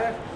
Fire.